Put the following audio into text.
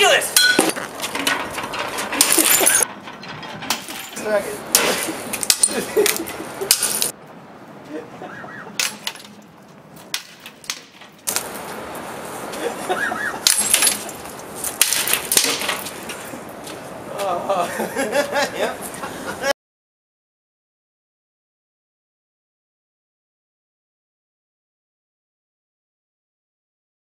ridiculous! oh. yep.